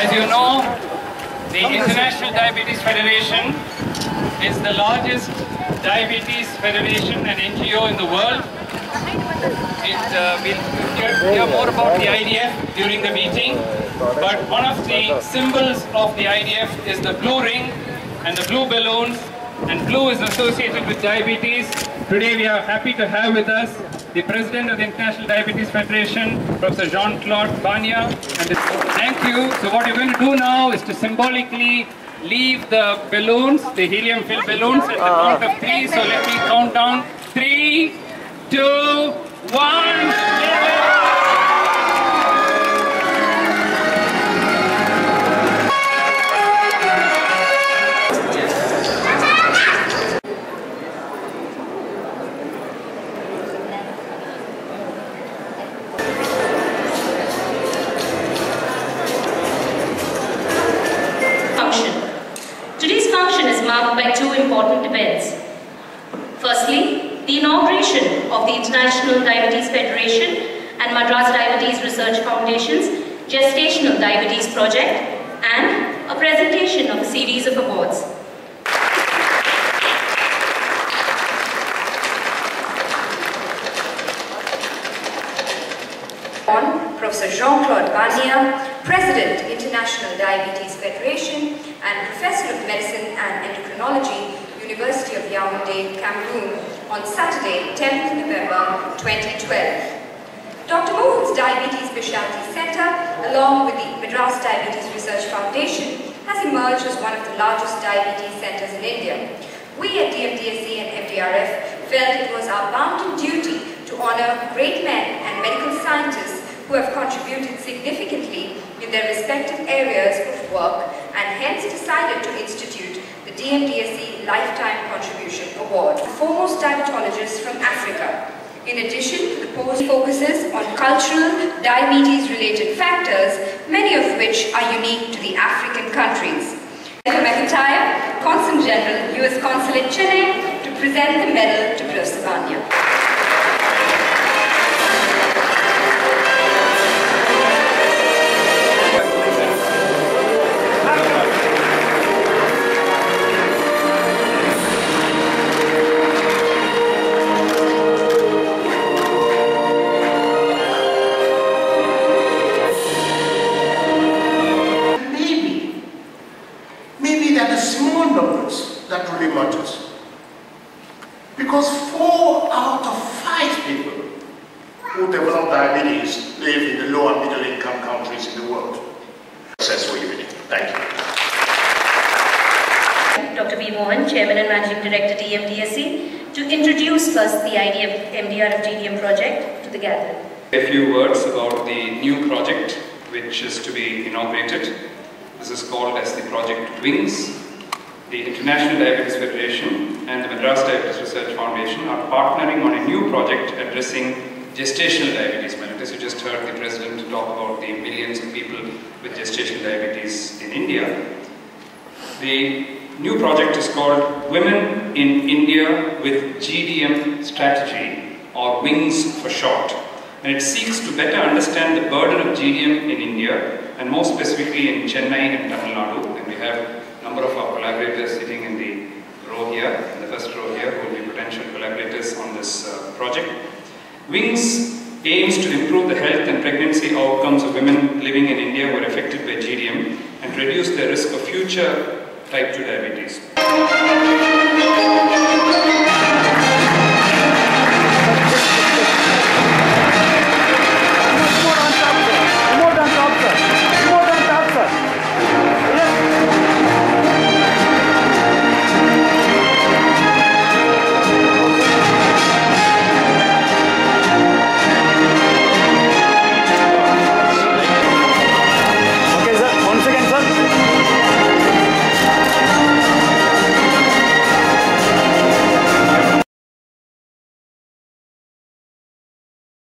As you know, the International Diabetes Federation is the largest diabetes federation and NGO in the world. It, uh, we'll hear, hear more about the IDF during the meeting, but one of the symbols of the IDF is the blue ring and the blue balloons, and blue is associated with diabetes. Today we are happy to have with us the President of the International Diabetes Federation, Professor Jean-Claude Mbanya. And thank you. So what you're going to do now is to symbolically leave the balloons, the helium-filled balloons at the count of three. So let me count down. Three, two, one. Important events. Firstly, the inauguration of the International Diabetes Federation and Madras Diabetes Research Foundation's Gestational Diabetes Project and a presentation of a series of awards. Professor Jean-Claude Mbanya, President, International Diabetes Federation and Professor of Medicine and Endocrinology, University of Yaoundé, Cameroon, on Saturday, 10th November 2012. Dr. Mohan's Diabetes Specialty Center, along with the Madras Diabetes Research Foundation, has emerged as one of the largest diabetes centers in India. We at DMDSC and MDRF felt it was our bounden duty to honor great men and medical scientists who have contributed significantly in their respective areas of work and hence decided to institute the DMDSC Lifetime Contribution Award. The Foremost diabetologists from Africa. In addition to the post focuses on cultural diabetes-related factors, many of which are unique to the African countries. Michael McIntyre, Consul General, U.S. Consulate, Chennai, to present the medal to Professor four out of five people who develop diabetes live in the low and middle income countries in the world. Successful evening. Thank you. Dr. V. Mohan, Chairman and Managing Director, DMDSC, to introduce first the IDF MDRF GDM project to the gathering. A few words about the new project which is to be inaugurated. This is called as the Project WINGS. The International Diabetes Federation and the Madras Diabetes Research Foundation are partnering on a new project addressing gestational diabetes mellitus. You just heard the President talk about the millions of people with gestational diabetes in India. The new project is called Women in India with GDM Strategy or WINGS for short. And it seeks to better understand the burden of GDM in India and more specifically in Chennai and Tamil Nadu. And we have a number of our collaborators sitting in the row here, in the first row here, who will be potential collaborators on this uh, project. WINGS aims to improve the health and pregnancy outcomes of women living in India who are affected by GDM and reduce their risk of future type 2 diabetes.